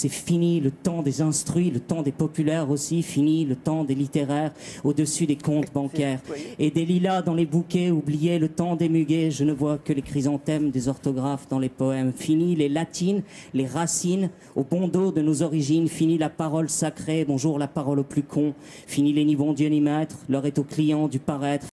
C'est fini le temps des instruits, le temps des populaires aussi, fini le temps des littéraires au-dessus des comptes bancaires. Et des lilas dans les bouquets, oubliez le temps des muguets, je ne vois que les chrysanthèmes des orthographes dans les poèmes. Fini les latines, les racines, au bon dos de nos origines, fini la parole sacrée, bonjour la parole au plus con, fini les ni bon Dieu ni maître, l'heure est au client du paraître.